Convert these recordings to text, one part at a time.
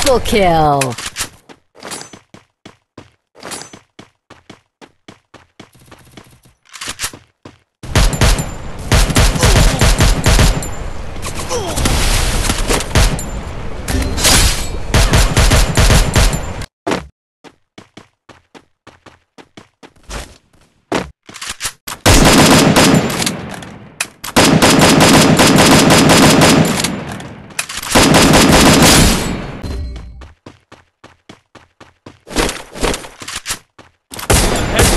Triple kill.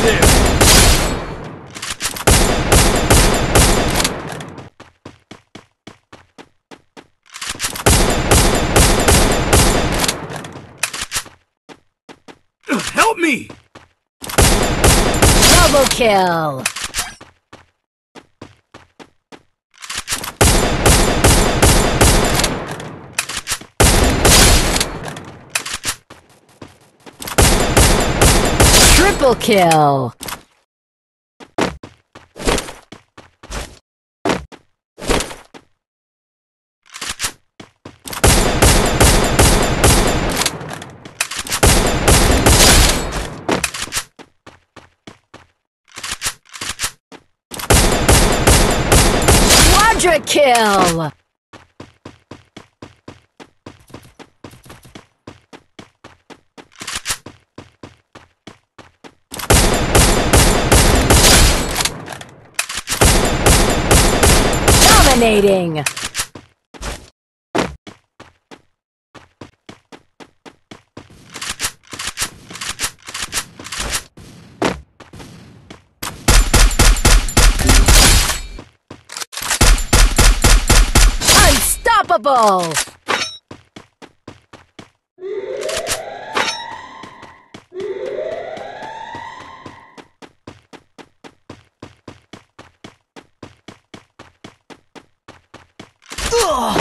There. Help me! Double kill. Triple kill. Quadra kill. Dominating. Unstoppable. 呃啊